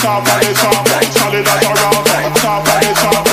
top of the top, solid as a rock. Top of the top,